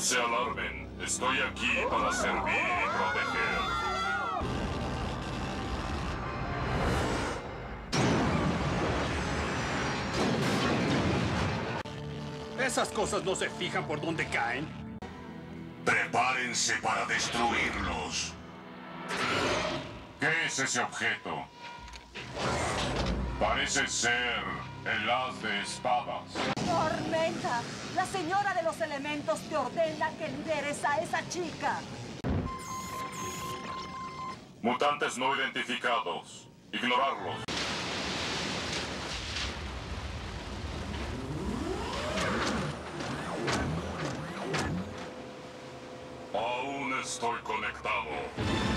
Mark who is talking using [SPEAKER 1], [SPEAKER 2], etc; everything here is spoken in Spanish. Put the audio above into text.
[SPEAKER 1] No se alarmen. Estoy aquí para servir y proteger.
[SPEAKER 2] Esas cosas no se fijan por dónde caen.
[SPEAKER 1] Prepárense para destruirlos. ¿Qué es ese objeto? Parece ser el as de espadas.
[SPEAKER 3] La señora de los elementos te ordena que liberes a esa chica.
[SPEAKER 1] Mutantes no identificados. Ignorarlos. Aún estoy conectado.